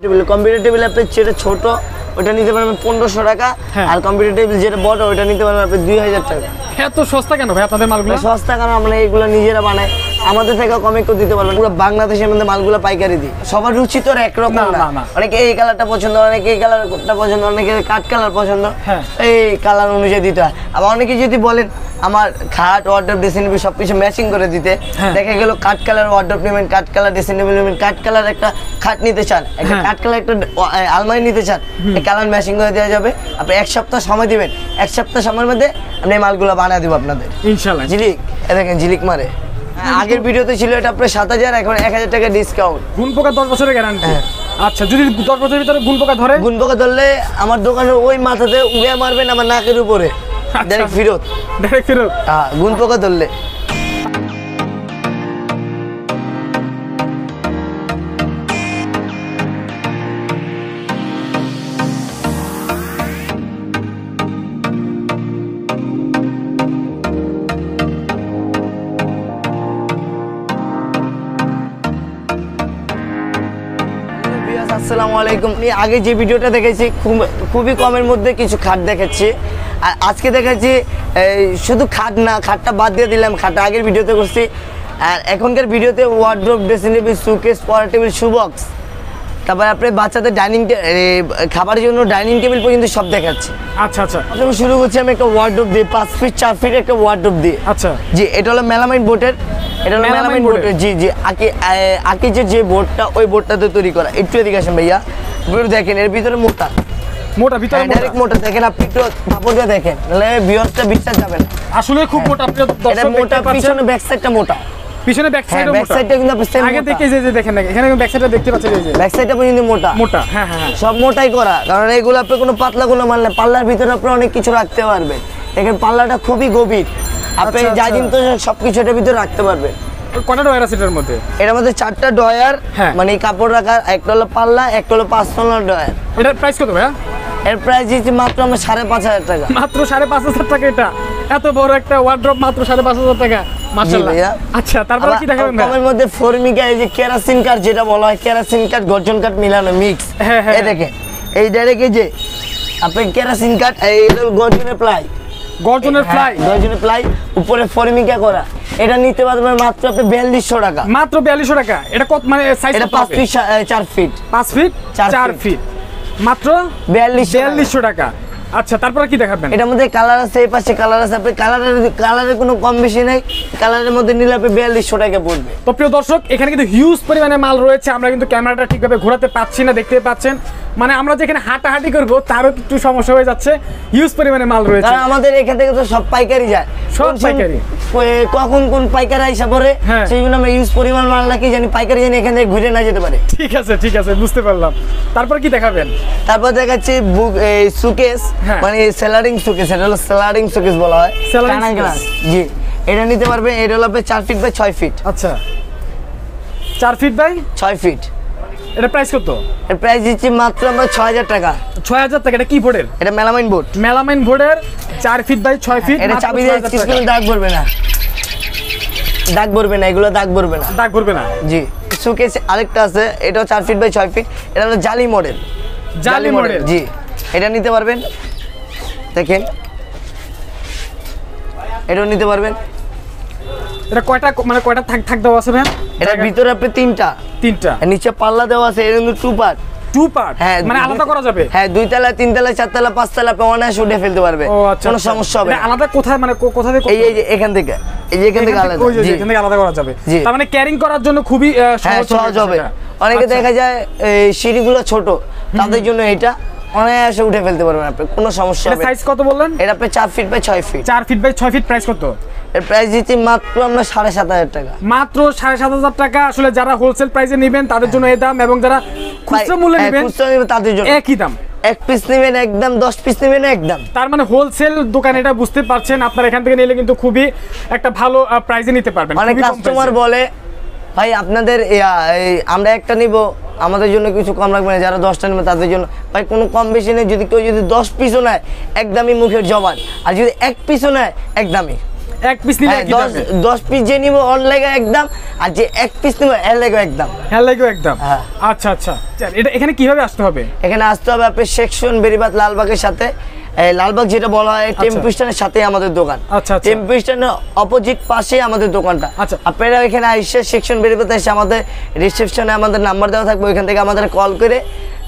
Computer table যেটা ছোট ওটা নিতে পারবেন পনেরোশো টাকা হ্যাঁ। আর কম্পিউটার টেবিল যেটা বড় ওটা নিতে পারবেন আপনি দুই হাজার টাকা এত সস্তা কেন ভাই আপনাদের মালগুলো? সস্তা কারণ আমরা এগুলো নিজেরা বানাই। আমাদের থেকে কমে কেউ দিতে পুরো বাংলাদেশের মধ্যে মালগুলো পাইকারি দিই। সবার রুচি তো একরকম না। অনেকে এই কালারটা পছন্দ অনেকে এই কালারটা পছন্দ অনেকে কাঠ কালার পছন্দ। হ্যাঁ। এই কালার অনুযায়ী দিতে হয়। আবার অনেকে যদি বলেন আমার খাট ওয়ার্ড্রপ ড্রেসিং টেবিল সব কিছু ম্যাচিং করে দিতে। হ্যাঁ। দেখা গেল কাঠ কালার ওয়ার্ড্রপ নেবেন কাঠ কালার ড্রেসিং টেবিল নেবেন কাঠ কালার একটা খাট নিতে চান। একটা হ্যাঁ। কাঠ কালার একটা আলমারি নিতে চান। কালার ম্যাচিং করে দেওয়া যাবে। আপনি এক সপ্তাহ সময় দিবেন। এক সপ্তাহ সময়ের মধ্যে এই মালগুলো বানিয়ে দেবো আপনাদের। ইনশাল্লাহ। ঝিলিক এ দেখেন ঝিলিক মারে। আগের ভিডিওতে ছিল এটা আপনার সাত হাজার এখন এক হাজার টাকা ডিসকাউন্ট গুণ পোকা দশ বছরের গ্যারান্টি। আচ্ছা যদি দশ বছরের ভিতরে গুণ পোকা ধরে? গুণ পোকা ধরলে আমার দোকানের ওই মাথাতে উড়ে মারবেন আমার নাকের উপরে। ডাইরেক্ট ফিরত। ডাইরেক্ট ফেরত? হ্যাঁ গুণ পোকা ধরলে। আলাইকুম। আমি আগে যে ভিডিওটা দেখেছি, খুব- খুবই কমের মধ্যে কিছু খাট দেখাচ্ছি আর আজকে দেখাচ্ছি শুধু খাট না, খাটটা বাদ দিয়ে দিলাম, খাটটা আগের ভিডিওতে করছি। আর এখনকার ভিডিওতে ওয়ার্ড্রোপ ড্রেসিং টেবিল সুকেস পড়ার টেবিল সুবক্স তারপরে আপনি বাচ্চাদের ডাইনিং খাবারের জন্য ডাইনিং টেবিল পর্যন্ত সব দেখাচ্ছি। আচ্ছা আচ্ছা। প্রথমে শুরু করছি আমি একটা ওয়ার্ড্রোপ দিয়ে পাঁচ ফিট চার ফিট একটা ওয়ার্ড্রোপ দিয়ে। আচ্ছা। জি এটা হলো মেলামাইন বোটের এটা হলো মেলামাইন? বোটের জি জি আকি আকিজের যে বোর্ডটা ওই বোর্ডটাতে তৈরি করা। একটু এদিকে আসেন ভাইয়া। দেখেন এর ভিতরে মোটা। মোটা ভিতরে মোটা। ডাইরেক্ট মোটা। দেখেন আপনি একটু কাপড় দিয়ে দেখেন নাহলে ভিউয়ার্সটা বিশ্বাস যাবে না। আসলে খুব মোটা আপনি এটা মোটা পিছনে ব্যাক সাইডটা মোটা। পিছনে ব্যাক সাইডও ব্যাক সাইডটা কিন্তু আপনি সেম আগে থেকে যে যে দেখেন না এখানে ব্যাক সাইডটা দেখতে পাচ্ছেন এই যে। ব্যাক সাইডটা পর্যন্ত মোটা। মোটা হ্যাঁ হ্যাঁ হ্যাঁ। সব মোটাই করা কারণ এগুলো আপনি কোনো পাতলা কোনো মানলে পাল্লার ভিতরে আপনি অনেক কিছু রাখতে পারবেন। এখানে পাল্লাটা খুবই গভীর। আপনি আচ্ছা, যা আচ্ছা। জিনিস সব কিছু এটার ভিতরে রাখতে পারবেন। কটা ডয়ার আছে এটার মধ্যে? এটার মধ্যে চারটা ডয়ার হ্যাঁ। মানে কাপড় রাখার একটা হলো পাল্লা একটা হলো পাঁচ তলার ডয়ার এটার প্রাইস কত ভাইয়া? এর প্রাইস দিচ্ছি মাত্র আমরা সাড়ে পাঁচ হাজার টাকা। মাত্র সাড়ে পাঁচ হাজার টাকা এটা। এত বড় একটা ওয়ার্ড্রপ মাত্র সাড়ে পাঁচ হাজার টাকা। মাশাআল্লাহ। আচ্ছা তারপরে কি দেখাবেন? কমের মধ্যে ফর্মিকা এই যে কেরাসিন কাঠ যেটা বলা হয় কেরাসিন কাঠ গর্জন কাঠ মিলানো মিক্স হ্যাঁ, হ্যাঁ, এই দেখেন এই ডাইরেক্ট এই যে আপনি কেরাসিন কাঠ এই গর্জনের প্লাই গর্জনের প্লাই গর্জনের প্লাই উপরে ফর্মিকা করা। এটা নিতে পারবেন মাত্র আপনি বিয়াল্লিশশো টাকা। মাত্র বিয়াল্লিশশো টাকা। এটা কত মানে সাইজ এটা পাঁচ ফিট চার ফিট। পাঁচ ফিট? চার ফিট। মাত্র বিয়াল্লিশশো বিয়াল্লিশশো টাকা। আচ্ছা তারপরে কি দেখাবেন? এটার মধ্যে কালার আছে এই পাশে কালার আছে আপনি কালারের কালারের কোনো কম বেশি নাই কালারের মধ্যে নিলে আপনি বিয়াল্লিশশো টাকা পড়বে। তো প্রিয় দর্শক এখানে কিন্তু হিউজ পরিমাণে মাল রয়েছে আমরা কিন্তু ক্যামেরাটা ঠিকভাবে ঘোরাতে পাচ্ছি না দেখতে পাচ্ছেন। মানে আমরা যেখানে হাঁটাহাঁটি করব তারও একটু সমস্যা হয়ে যাচ্ছে। হিউজ পরিমাণে মাল রয়েছে। আমাদের এখান থেকে তো সব পাইকারি যায়। সব পাইকারি। কখন কোন পাইকারি আইসা পরে হ্যাঁ। সেই জন্য আমরা ইউজ পরিমাণ মাল রাখি জানি পাইকারি জানি এখান থেকে ঘুরে না যেতে পারে। ঠিক আছে ঠিক আছে বুঝতে পারলাম। তারপর কি দেখাবেন? তারপর দেখাচ্ছি বুক এই সুকেস। মানে সেলারিং সুকেস এটা হলো সেলারিং সুকেস বলা হয়। গ্লাস জি। এটা নিতে পারবে এটা হলো আপনার চার ফিট বাই ছয় ফিট আচ্ছা। চার ফিট বাই ছয় ফিট এটা প্রাইস কত? এর প্রাইস দিচ্ছি মাত্র আমরা ছয় হাজার টাকা। ছয় হাজার টাকা এটা কি বোর্ডের এটা মেলামাইন বোর্ড মেলামাইন বোর্ডের চার ফিট বাই ছয় ফিট এটা চাবি দিয়ে। কিছু দাগ পড়বে না। দাগ পড়বে না এগুলো দাগ পড়বে না। দাগ করবে না? জি সুকেস আরেকটা আছে এটাও চার ফিট বাই ছয় ফিট এটা হলো জালি মডেল জালি মডেল জি। এটা নিতে পারবেন? দেখেন। এটাও নিতে পারবেন? এটা কয়টা মানে কয়টা থাক থাক দেওয়া আছে ভাই এটার ভিতরে আপনি তিনটা। তিনটা। নিচে পাল্লা দেওয়া আছে এর কিন্তু টু পার্ট টু পার্ট হ্যাঁ মানে আলাদা করা যাবে? হ্যাঁ দুই তলা তিন তলা চার তলা পাঁচ তলা আপনি অনায়াসে উঠে ফেলতে পারবে। আচ্ছা কোনো আচ্ছা। সমস্যা হবে না। আলাদা কোথায় মানে কোথা থেকে এই যে এখান থেকে। এই যে এখান থেকে আলাদা। এখান থেকে আলাদা করা যাবে। তার মানে ক্যারিং করার জন্য খুবই হ্যাঁ সহজ হবে। অনেকে আচ্ছা। দেখা যায় এই সিঁড়িগুলো ছোট। তাদের জন্য এটা অনায়াসে উঠে ফেলতে পারবেন আপনি। কোনো সমস্যা হবে সাইজ কত বললেন? এটা আপনি চার ফিট বাই ছয় ফিট চার ফিট বাই ছয় ফিট প্রাইস কত? এর প্রাইস দিচ্ছি মাত্র আমরা সাড়ে সাত হাজার টাকা। মাত্র সাড়ে সাত হাজার টাকা। আসলে যারা হোলসেল প্রাইসে নেবেন তাদের জন্য এই দাম এবং যারা খুচরো মূল্যে হ্যাঁ, নেবেন তাদের জন্য। একই দাম। এক পিস নেবেন একদম দশ পিস নেবেন একদম। তার মানে হোলসেল দোকান এটা বুঝতে পারছেন আপনারা এখান থেকে নিলে কিন্তু খুবই একটা ভালো প্রাইসে নিতে পারবেন অনেক কাস্টমার বলে ভাই আপনাদের আমরা একটা নিব আমাদের জন্য কিছু কম রাখবে না যারা দশটা নেবে তাদের জন্য। ভাই কোনো কম বেশি নেই যদি কেউ যদি দশ পিসও নেয় একদমই মুখের জবান। আর যদি এক পিসও নেয় একদমই। এক পিস নিলে হ্যাঁ একই দশ পিস যে নিবো ওর লেগে একদম আর যে এক পিস নিবো এর লেগে একদম হ্যাঁ লাগবে একদম হ্যাঁ। আচ্ছা আচ্ছা। আচ্ছা, এটা এখানে কীভাবে আসতে হবে? এখানে আসতে হবে আপনার সেকশন বেরিবাদ লালবাগের সাথে। এই লালবাগ যেটা বলা হয় টেম্পু স্ট্যান্ডের সাথে আমাদের দোকান। আচ্ছা, আচ্ছা। টেম্পু স্ট্যান্ডের অপোজিট পাশে আমাদের দোকানটা। আচ্ছা। আপনারা এখানে এসে সেকশন বেরিবাদ এসে আমাদের রিসেপশনে আমাদের নাম্বার দেওয়া থাকবে ওইখান থেকে আমাদের কল করে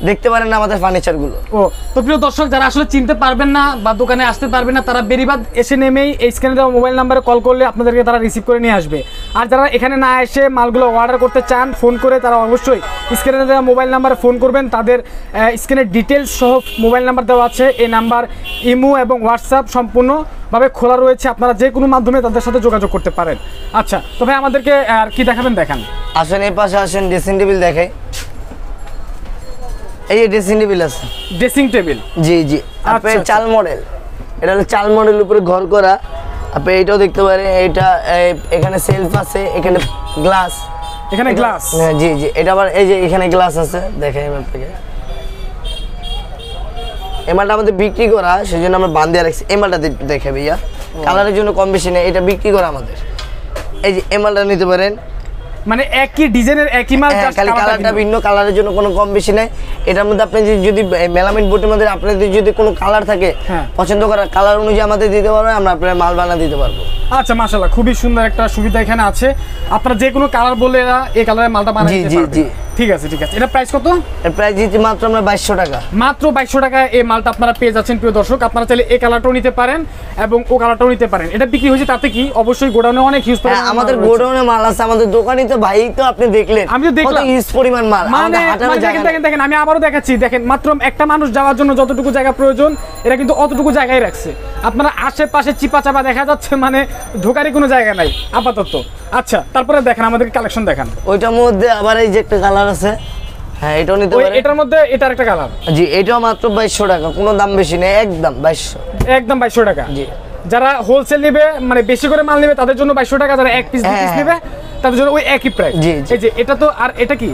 দেখতে পারেন আমাদের ফার্নিচারগুলো ও তো প্রিয় দর্শক যারা আসলে চিনতে পারবেন না বা দোকানে আসতে পারবেন না তারা বেরিবাদ এসে নেমেই এই স্ক্যানে দেওয়া মোবাইল নাম্বারে কল করলে আপনাদেরকে তারা রিসিভ করে নিয়ে আসবে। আর যারা এখানে না এসে মালগুলো অর্ডার করতে চান ফোন করে তারা অবশ্যই স্ক্যানে দেওয়া মোবাইল নাম্বারে ফোন করবেন। তাদের স্ক্যানের ডিটেলস সহ মোবাইল নাম্বার দেওয়া আছে। এই নাম্বার ইমো এবং হোয়াটসঅ্যাপ সম্পূর্ণভাবে খোলা রয়েছে। আপনারা যে কোনো মাধ্যমে তাদের সাথে যোগাযোগ করতে পারেন। আচ্ছা তো ভাই আমাদেরকে আর কি দেখাবেন? দেখান। আসেন এই পাশে আসেন ড্রেসিং টেবিল দেখাই। এই যে ড্রেসিং টেবিল আছে। ড্রেসিং টেবিল জি জি। আপনার আচ্ছা। চাল মডেল এটা হলো চাল মডেল উপরে ঘর করা। আপনি এটাও দেখতে পারেন এটা এখানে সেলফ আছে এখানে গ্লাস এখানে গ্লাস হ্যাঁ জি জি। এটা আবার এই যে এখানে গ্লাস আছে দেখেন এবার থেকে এই মালটা আমাদের বিক্রি করা সেই জন্য আমরা বান্ধিয়ে রাখছি। এই মালটা দেখে ভাইয়া। কালারের জন্য কম বেশি নেই এটা বিক্রি করা আমাদের। এই যে এই মালটা নিতে পারেন মানে একই ডিজাইনের একই মাল জাস্ট খালি কালারটা ভিন্ন। কালারের জন্য কোনো কম বেশি নাই এটার মধ্যে আপনি যদি- যদি মেলামিন বোর্ডের মধ্যে আপনাদের যদি কোনো কালার থাকে হ্যাঁ। পছন্দ করার কালার অনুযায়ী আমাদের দিতে পারবেন আমরা আপনার মাল বানা দিতে পারব আচ্ছা মাশাআল্লাহ খুবই সুন্দর একটা সুবিধা এখানে আছে আপনারা যে কোনো কালার বলে এরা এই কালারের মালটা বানিয়ে জি, পারবেন জি, পারবে জি। ঠিক আছে ঠিক আছে। এটা প্রাইস কত? এর প্রাইস দিচ্ছি মাত্র আমরা বাইশশো টাকা। মাত্র বাইশশো টাকায় এই মালটা আপনারা পেয়ে যাচ্ছেন প্রিয় দর্শক। আপনারা চাইলে এই কালারটাও নিতে পারেন এবং ও কালারটাও নিতে পারেন। এটা বিক্রি হয়েছে তাতে কি? অবশ্যই গোডাউনে অনেক হিউজ হ্যাঁ আমাদের গোডাউনে মাল আছে আমাদের দোকানে তো ভাই তো আপনি দেখলেন। আমি তো দেখলাম। পরিমাণ মাল। মানে মানে দেখেন দেখেন দেখেন আমি আবারও দেখাচ্ছি। দেখেন মাত্র একটা মানুষ যাওয়ার জন্য যতটুকু জায়গা প্রয়োজন এরা কিন্তু অতটুকু জায়গায় রাখছে। আপনারা আশেপাশে চিপা চাপা দেখা যাচ্ছে মানে ঢোকারই কোনো জায়গা নাই আপাতত। আচ্ছা তারপরে দেখেন আমাদের কালেকশন দেখান। ওইটার মধ্যে আবার এই যে একটা কালার আছে। হ্যাঁ এটাও নিতে পারেন এটার মধ্যে এটার একটা কালার। জি এটাও মাত্র বাইশশো টাকা কোনো দাম বেশি নেই একদম বাইশশো। একদম বাইশশো টাকা। জি। যারা হোলসেল নেবে মানে বেশি করে মাল নেবে তাদের জন্য বাইশশো টাকা যারা এক পিস হ্যাঁ, পিস হ্যাঁ। নেবে তাদের জন্য ওই একই প্রাইস জি। এই যে এটা তো আর এটা কি?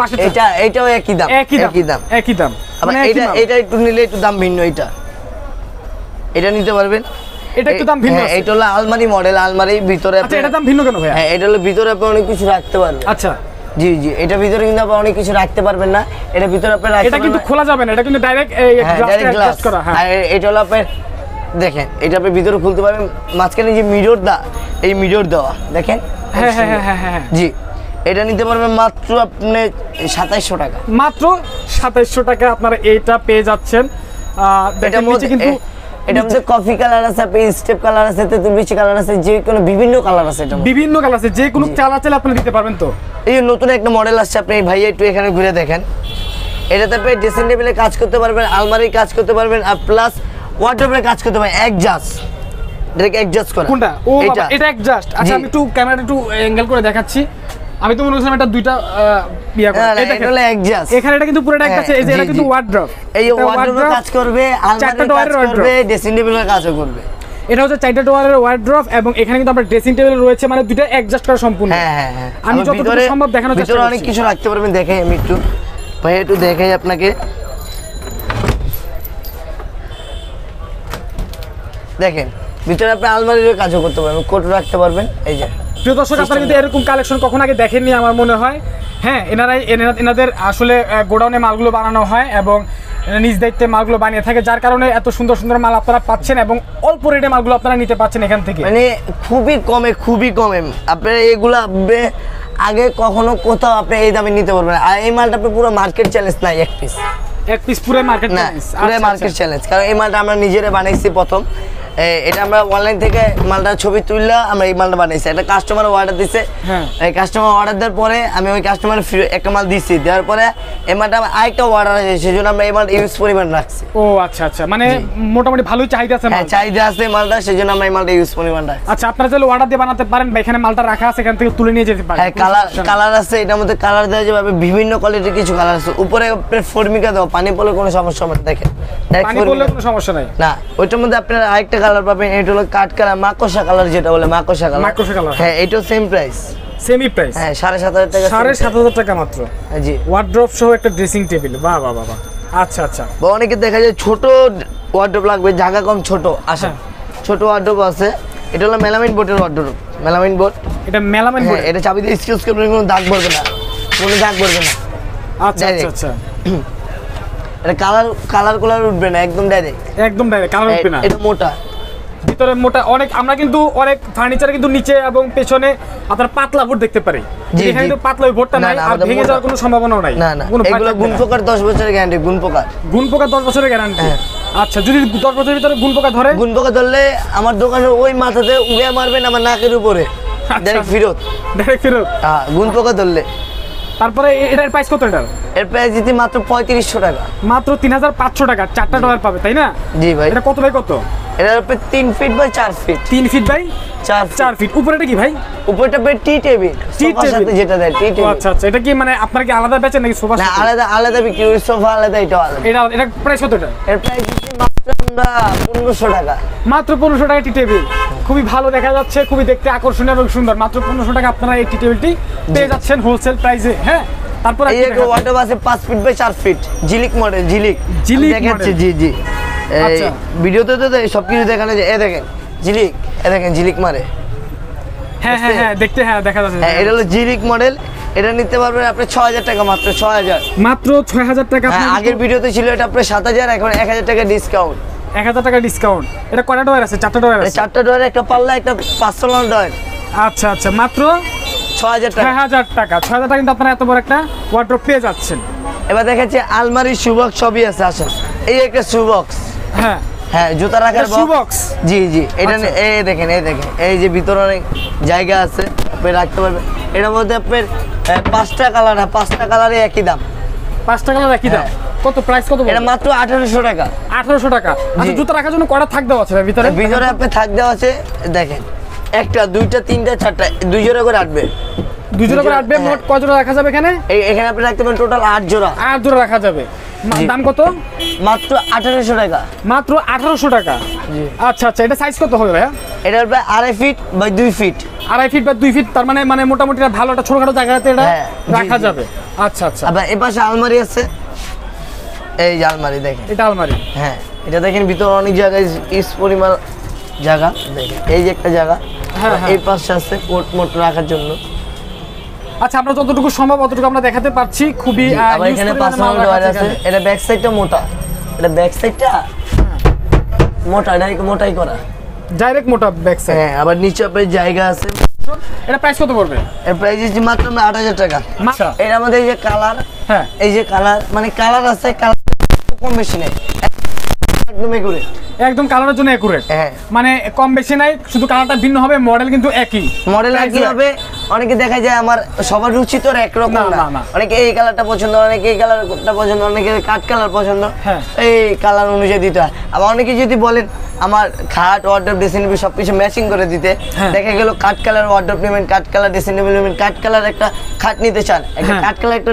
পাশে এটা এটাও একই দাম একই দাম একই দাম। মানে এটা এটা একটু নিলে একটু দাম ভিন্ন এটা। এটা নিতে পারবেন? এটা একটু দাম ভিন্ন হ্যাঁ। এটা হলো আলমারি মডেল আলমারির ভিতরে আচ্ছা এটা দাম ভিন্ন কেন ভাইয়া? হ্যাঁ এটা হলো ভিতরে আপনি অনেক কিছু রাখতে পারবেন। আচ্ছা। জি জি এটা ভিতরে কিন্তু আপনি অনেক কিছু রাখতে পারবেন না। এটা ভিতরে আপনি এটা কিন্তু খোলা যাবে না এটা কিন্তু ডাইরেক্ট হ্যাঁ গ্লাস করা হ্যাঁ। এটা হলো আপনার দেখেন এটা আপনি ভিতরে খুলতে পারবেন মাঝখানে যে মিরর দা এই মিরর দেওয়া দেখেন? হ্যাঁ হ্যাঁ হ্যাঁ হ্যাঁ হ্যাঁ। জি এটা নিতে পারবেন মাত্র আপনি সাতাইশশো টাকা। মাত্র সাতাইশশো টাকা আপনারা এইটা পেয়ে যাচ্ছেন। দেখেন নিচে কিন্তু এ- এটার মধ্যে কফি কালার আছে আপনি স্টেপ কালার আছে তেঁতুল বিচি কালার আছে যে কোনো বিভিন্ন কালার আছে এটা। বিভিন্ন কালার আছে যে কোনো চালা চালা আপনি দিতে পারবেন তো? এই নতুন একটা মডেল আসছে আপনি ভাই একটু এখানে ঘুরে দেখেন। এটাতে আপনি ড্রেসিং টেবিলে কাজ করতে পারবেন আলমারি কাজ করতে পারবেন আর প্লাস ওয়ার্ড্রোবের কাজ করতে পারবেন একজাস্ট এটাকে একজাস্ট করা। কোনটা? ও এটা। এটা অ্যাডজাস্ট আচ্ছা আমি একটু ক্যামেরাটা একটু অ্যাঙ্গেল করে দেখাচ্ছি। আমি তো মনে করছিলাম এটা দুইটা ইয়া করে। দেখেন, এটা হলো adjust। এখানে এটা কিন্তু পুরোটা একটা এই যে হ্যাঁ, এটা কিন্তু। ওয়ার্ড্রপ এই কাজ করবে আলমারির কাজ করবে ড্রেসিং টেবিলের কাজও করবে। এটা হচ্ছে চারটা ডোয়ারের ওয়ার্ড্রপ এবং এখানে কিন্তু আপনার ড্রেসিং টেবিল রয়েছে মানে দুইটা অ্যাডজাস্ট করা সম্পূর্ণ। হ্যাঁ হ্যাঁ হ্যাঁ। আমি যতটুকু সম্ভব দেখানোর চেষ্টা ভিতরে অনেক কিছু রাখতে পারবেন দেখাই আমি একটু। ভাই একটু দেখাই আপনাকে। দেখেন ভিতরে আপনি আলমারির কাজও করতে পারবেন কোট রাখতে পারবেন এই যে। প্রিয় দর্শক আপনারা কিন্তু এরকম কালেকশন কখন আগে দেখেননি আমার মনে হয়। হ্যাঁ এনারাই এনারা- এনাদের আসলে গোডাউনে মালগুলো বানানো হয় এবং নিজ দায়িত্বে মালগুলো বানিয়ে থাকে যার কারণে এত সুন্দর সুন্দর মাল আপনারা পাচ্ছেন এবং অল্প রেটে মালগুলো আপনারা নিতে পাচ্ছেন এখান থেকে। মানে খুবই কমে খুবই কমে। আপনার এগুলো আগে কখনো কোথাও আপনি এই দামে নিতে পারবেন আর এই মালটা আপনি পুরো মার্কেট চ্যালেঞ্জ নাই এক পিস এক পিস পুরো মার্কেট পুরো মার্কেট চ্যালেঞ্জ কারণ এই মালটা আমরা নিজেরা বানাইছি প্রথম। এটা আমরা অনলাইন থেকে মালটা ছবি তুললা আমরা এই মালটা বানাইছি। একটা কাস্টমার অর্ডার দিছে। হ্যাঁ। এই কাস্টমার অর্ডার দেওয়ার পরে আমি ওই কাস্টমার একটা মাল দিচ্ছি দেওয়ার পরে এই মালটা আরেকটা অর্ডার আছে সেই জন্য আমরা এই মালটা ইউজ পরিমাণ রাখছি। ও আচ্ছা আচ্ছা। মানে মোটামুটি ভালোই চাহিদা আছে হ্যাঁ চাহিদা আছে মালটা সেই জন্য আমরা এই মালটা ইউজ পরিমাণ রাখছি। আচ্ছা আপনারা চাইলে অর্ডার দিয়ে বানাতে পারেন বা এখানে মালটা রাখা আছে এখান থেকে তুলে নিয়ে যেতে পারেন। হ্যাঁ কালার কালার আছে এটার মধ্যে কালার দেওয়া যাবে বিভিন্ন কোয়ালিটির কিছু কালার আছে। উপরে ফর্মিকা দেওয়া পানি পড়লে কোনো সমস্যা হবে না, দেখেন। পানি পড়লে কোনো সমস্যা নাই? না ওইটার মধ্যে আপনার আরেকটা কালার পাবেন এটা হলো কাঠ কালার মাকড়সা কালার যেটা বলে মাকড়সা কালার। মাকড়সা colour। হ্যাঁ। এটাও সেম প্রাইস সেমি প্রাইস হ্যাঁ সাড়ে সাত হাজার টাকা সাড়ে সাত হাজার টাকা মাত্র। হ্যাঁ, জি। ওয়ার্ড্রপ সহ একটা ড্রেসিং টেবিল বাহ বাহ বাহ। আচ্ছা আচ্ছা। বা অনেকে দেখা যায় ছোট ওয়ার্ড্রোপ লাগবে জায়গা কম ছোট আসে হ্যাঁ। ছোট ওয়ার্ড্রোপ আছে। এটা হলো মেলামাইন বোর্ডের ওয়ার্ডরোব মেলামাইন বোর্ড এটা মেলামেন হ্যাঁ বোর্ড এটা চাবি দিয়ে স্কিউজ করলে কোনো দাগ পড়বে না। কোনো দাগ পড়বে না। আচ্ছা আচ্ছা আচ্ছা। এটা কালার কালার কালার উঠবে না একদম ডাইরেক্ট একদম ডাইরেক্ট কালার উঠবে না। এটা মোটা। ভিতরে মোটা অনেক আমরা কিন্তু অনেক ফার্নিচার কিন্তু নিচে এবং পেছনে আপনার পাতলা বোর্ড দেখতে পারি। জি, এখানে জি। কিন্তু পাতলা বোর্ডটা নাই আর ভেঙে যাওয়ার কোনো সম্ভাবনাও নাই। না না এগুলো গুণ পোকার দশ বছরের গ্যারান্টি গুণ পোকার গুণ পোকা দশ বছরের গ্যারান্টি। আচ্ছা যদি দশ বছরের ভিতরে গুণ পোকা ধরে? গুণ পোকা ধরলে আমার দোকানের ওই মাথাতে উড়ে মারবেন আমার নাকের উপরে। আচ্ছা। ডাইরেক্ট ফিরত। ডাইরেক্ট ফেরত? হ্যাঁ গুণ পোকা ধরলে। তারপরে এটার প্রাইস কত এটার? এর প্রাইস দিতে মাত্র পঁয়ত্রিশশো টাকা। মাত্র তিন হাজার পাঁচশো টাকা চারটা ডলার পাবে তাই না? জি ভাই। এটা কত বাই কত? এটার উপরে তিন ফিট বাই চার ফিট তিন ফিট বাই চার চার ফিট উপরেটা কি ভাই? উপরটা পেয়ে টি টেবিল টি টেবিল। যেটা দেয় টি টেবিল আচ্ছা আচ্ছা। এটা কি মানে আপনারা কি আলাদা বেচেন নাকি সোফা না আলাদা আলাদা বিক্রি করি সোফা আলাদা এটা আলাদা। এটা এটা প্রাইস কত এটা? এর প্রাইস মাত্র আমরা পনেরোশো টাকা। মাত্র পনেরোশো টাকা টি টেবিল খুবই ভালো দেখা যাচ্ছে খুবই দেখতে আকর্ষণীয় এবং সুন্দর। মাত্র পনেরোশো টাকা আপনারা এই টি টেবিলটি পেয়ে যাচ্ছেন হোলসেল প্রাইসে হ্যাঁ? তারপর এই ওয়াটার আছে পাঁচ ফিট বাই চার ফিট ঝিলিক মডেল ঝিলিক। ঝিলিক জি জি। এই আচ্ছা। ভিডিওতে তো সব কিছু দেখানো যায়। এ দেখেন ঝিলিক এ দেখেন ঝিলিক মারে। হ্যাঁ হ্যাঁ হ্যাঁ দেখতে হ্যাঁ দেখা যাচ্ছে হ্যাঁ এটা হলো ঝিলিক মডেল এটা নিতে পারবেন আপনি ছ হাজার টাকা মাত্র ছ হাজার। মাত্র ছয় হাজার টাকা হ্যাঁ আগের ভিডিওতে ছিল এটা আপনার সাত হাজার এখন এক হাজার টাকা ডিসকাউন্ট এক হাজার টাকা ডিসকাউন্ট এটা কয়টা ডয়ার আছে? চারটা ডয়ার আছে? চারটা ডয়ের একটা পাল্লা একটা লন ডয়ের আচ্ছা আচ্ছা মাত্র ছ হাজার টাকা। ছয় হাজার টাকা। ছয় হাজার টাকা কিন্তু আপনারা এত বড় একটা ওয়ার্ড্রপ পেয়ে যাচ্ছেন। এবার দেখাচ্ছি আলমারি সুবক্স সবই আছে আসেন। এই একটা সুবক্স হ্যাঁ হ্যাঁ জুতা রাখার box? জি জি এটা আচ্ছা। এই দেখেন এই দেখেন এই যে ভিতরে অনেক জায়গা আছে আপনি রাখতে পারবেন এটার মধ্যে আপনার পাঁচটা কালার পাঁচটা কালারে একই দাম পাঁচ টাকা একই দাম হ্যাঁ। কত প্রাইস কত এটা মাত্র আঠারোশো টাকা আঠারোশো টাকা আচ্ছা। জুতো রাখার জন্য কটা থাক দেওয়া আছে ভিতরে ভিতরে আপনি থাক দেওয়া আছে দেখেন একটা দুইটা তিনটা চারটা দুই জোড়া করে আটবে দুই জোড়া করে আটবে হ্যাঁ। মোট কয় জোড়া রাখা যাবে এখানে এখানে আপনি রাখতে পারেন টোটাল আট জোড়া আট জোড়া রাখা যাবে। দাম কত? মাত্র আঠারোশো টাকা। মাত্র আঠারোশো টাকা? জি। আচ্ছা আচ্ছা এটা সাইজ কত হবে ভাইয়া? এটা প্রায় আড়াই ফিট বাই দুই ফিট আড়াই ফিট বা দুই ফিট তার মানে মানে মোটামুটি ভালো একটা ছোটখাটো জায়গাতে এটা হ্যাঁ, রাখা যাবে। আচ্ছা আচ্ছা। আবার এ পাশে আলমারি আছে। এই যে আলমারি দেখেন। এটা আলমারি? হ্যাঁ এটা দেখেন ভিতরে অনেক জায়গায় ইস পরিমাণ জায়গা। দেখেন এই যে একটা জায়গা। হ্যাঁ, হ্যাঁ। এই পাশে আছে কোট মোট রাখার জন্য। আচ্ছা আমরা যতটুকু সম্ভব অতটুকু আমরা দেখাতে পারছি। খুবই আহ, আবার use এখানে পার্সোনাল ডয়ার আছে। আছে এটা ব্যাক সাইডটা মোটা। এটা ব্যাক সাইডটা মোটা ডাইরেক্ট মোটাই করা। ডাইরেক্ট মোটা ব্যাক সাইড হ্যাঁ আবার নিচে আপনার জায়গা আছে। এটা প্রাইস কত পড়বে? এর প্রাইস দিচ্ছি মাত্র আট হাজার টাকা। আচ্ছা। এর আমাদের এই যে কালার হ্যাঁ। এই যে কালার মানে কালার আছে কালার কম বেশি নেই। একদম একদম কালারের জন্য একুরেট হ্যাঁ। মানে কম বেশি নাই শুধু কালারটা ভিন্ন হবে মডেল কিন্তু একই। মডেল একই হবে। অনেকে দেখা যায় আমার সবার রুচি তো একরকম না। অনেকে এই কালারটা পছন্দ অনেকে এই কালারটা পছন্দ অনেকে কাঠ কালার পছন্দ হ্যাঁ। এই কালার অনুযায়ী দিতে হয় আবার অনেকে যদি বলেন আমার খাট ওয়ার্ড্রপ ড্রেসিং টেবিল সব কিছু ম্যাচিং করে দিতে। হ্যাঁ। দেখা গেল কাঠ কালার ওয়ার্ড্রপ নেবেন কাঠ কালার ড্রেসিং টেবিল নেবেন কাঠ কালার একটা খাট নিতে চান। একটা হ্যাঁ। কাঠ কালার একটা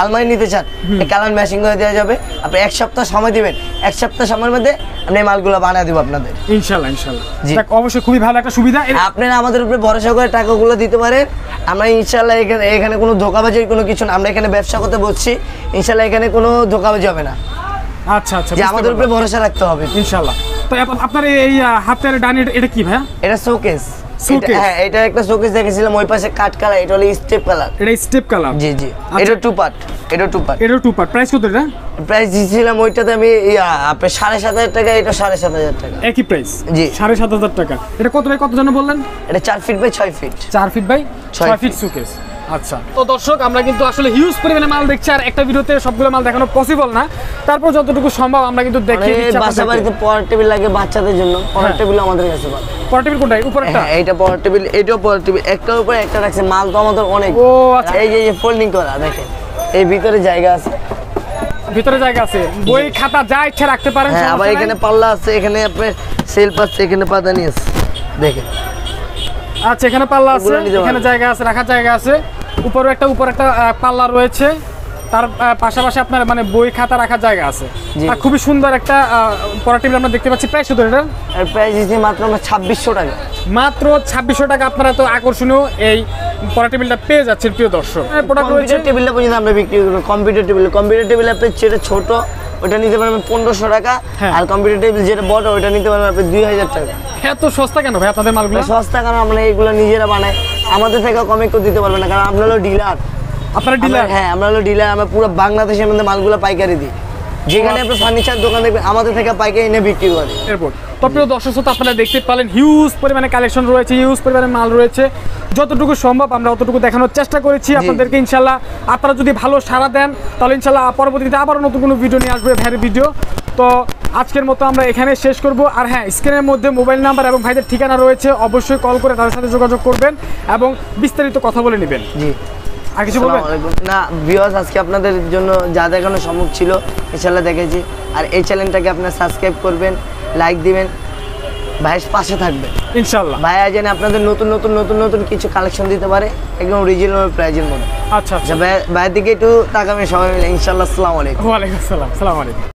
আলমারি নিতে চান। এই কালার ম্যাচিং করে দেওয়া যাবে। আপনি এক সপ্তাহ সময় দিবেন। এক সপ্তাহ সময়ের মধ্যে আমি এই মালগুলো বানিয়ে দেবো আপনাদের। ইনশাল্লাহ ইনশাল্লাহ। জি। অবশ্যই খুবই ভালো একটা সুবিধা। আপনারা আমাদের উপরে ভরসা করে টাকাগুলো দিতে পারেন। আমরা ইনশাল্লাহ এখানে এখানে কোনো ধোকাবাজির কোনো কিছু না। আমরা এখানে ব্যবসা করতে বসছি। ইনশাল্লাহ এখানে কোনো ধোকাবাজি হবে না। আচ্ছা আচ্ছা যে আমাদের উপরে ভরসা রাখতে হবে। ইনশাল্লাহ। তো আপ- আপনার এই- হাতের ডান এটা- কি ভাইয়া? এটা শোকেস হ্যাঁ এটা একটা শোকেস দেখেছিলাম ওই পাশে কাঠ কালার এটা হলো স্টেপ কালার এটা স্টেপ কালার জি জি। আচ্ছা। এটা টু পার্ট এটা টু পার্ট এটাও টু পার্ট প্রাইস কত এটা? প্রাইস দিয়েছিলাম ওইটাতে আমি আপনার সাড়ে সাত হাজার টাকা এটা সাড়ে সাত হাজার টাকা। একই প্রাইস জি। সাড়ে সাত হাজার টাকা। এটা কত বাই কত জন বললেন? এটা চার ফিট বাই ছয় ফিট চার ফিট বাই ছয় ফিট সুকেস আচ্ছা। তো দর্শক আমরা কিন্তু আসলে হিউজ পরিমাণে মাল দেখছি আর একটা ভিডিওতে সবগুলো মাল দেখানো পসিবল না। তারপর যতটুকু সম্ভব আমরা কিন্তু দেখিয়ে দিচ্ছি বাসা বাড়িতে পড়ার টেবিল লাগে বাচ্চাদের জন্য। পড়ার হ্যাঁ। টেবিল আমাদের কাছে কোনটা উপরেরটা? হ্যাঁ এইটা পড়ার টেবিল এটাও পড়ার টেবিল একটার উপরে একটা রাখছে। মাল তো আমাদের অনেক। ও, আচ্ছা। এই যে ফোল্ডিং করা দেখেন। এই ভিতরে জায়গা আছে। ভিতরে জায়গা আছে। বই খাতা যা ইচ্ছা রাখতে পারেন হ্যাঁ আবার এখানে পাল্লা আছে এখানে আপনার সেলফ আছে এখানে পাদানি আছে দেখেন। আচ্ছা এখানে পাল্লা আছে এখানে জায়গা আছে রাখার জায়গা আছে। উপরে একটা উপর একটা পাল্লা রয়েছে। তার পাশাপাশি আপনার মানে বই খাতা রাখার জায়গা আছে। আর খুবই সুন্দর একটা পড়া টেবিল আমরা দেখতে পাচ্ছি। প্রায় শুধু এটা? প্রাইস মাত্র আমরা ছাব্বিশশো টাকা। মাত্র ছাব্বিশশো টাকা আপনারা তো আকর্ষণীয় এই পড়া টেবিলটা পেয়ে যাচ্ছেন প্রিয় দর্শক। প্রোডাক্ট টেবিলটা পর্যন্ত আমরা বিক্রি করি। কম্পিউটার টেবিল কম্পিউটার টেবিল আপনার যেটা ছোট ওটা নিতে পারবেন পনেরোশো টাকা হ্যাঁ। আর কম্পিউটার টেবিল যেটা বড় ওটা নিতে পারবেন আপনি দুই হাজার টাকা। এত সস্তা কেন ভাই আপনাদের মালগুলো? সস্তা কারণ আমরা এগুলো নিজেরা বানাই। আমাদের থেকে কমে কেউ দিতে পারবে না কারণ আমরা হলো ডিলার আপনারা ডিলার হ্যাঁ আমরা হলো ডিলার আমরা পুরো বাংলাদেশের মধ্যে মালগুলো পাইকারি দিই। যেখানে আপনি ফার্নিচার দোকান দেখবেন আমাদের থেকে পাইকারি এনে বিক্রি করে। এয়ারপোর্ট তো প্রিয় দর্শক শ্রোতা আপনারা দেখতে পেলেন হিউজ পরিমাণে কালেকশন রয়েছে হিউজ পরিমাণে মাল রয়েছে। যতটুকু সম্ভব আমরা অতটুকু দেখানোর চেষ্টা করেছি আপনাদেরকে ইনশাল্লাহ। আপনারা যদি ভালো সাড়া দেন তাহলে ইনশাল্লাহ পরবর্তীতে আবারও নতুন কোনো ভিডিও নিয়ে আসবে ভ্যারি ভিডিও তো আজকের মতো আমরা এখানে শেষ করব। আর হ্যাঁ স্ক্রিনের মধ্যে মোবাইল নাম্বার এবং ভাইদের ঠিকানা রয়েছে। অবশ্যই কল করে তাদের সাথে যোগাযোগ করবেন এবং বিস্তারিত কথা বলে নেবেন। জি। আর কিছু বলবেন? না ভিউয়ার্স আজকে আপনাদের জন্য যা দেখানো সম্ভব ছিল ইনশাল্লাহ দেখেছি। আর এই চ্যানেলটাকে আপনারা সাবস্ক্রাইব করবেন লাইক দিবেন ভাইয়ের পাশে থাকবেন। ইনশাল্লাহ ভাইয়া যেন আপনাদের নতুন নতুন নতুন নতুন কিছু কালেকশন দিতে পারে একদম রিজনেবল প্রাইজের মধ্যে। আচ্ছা আচ্ছা। আচ্ছা ভাইয়ের দিকে একটু তাকাবেন সবাই মিলে। ইনশাল্লাহ আসসালামু আলাইকুম। ওয়ালাইকুম আসসালাম আসসালামু আলাইকুম।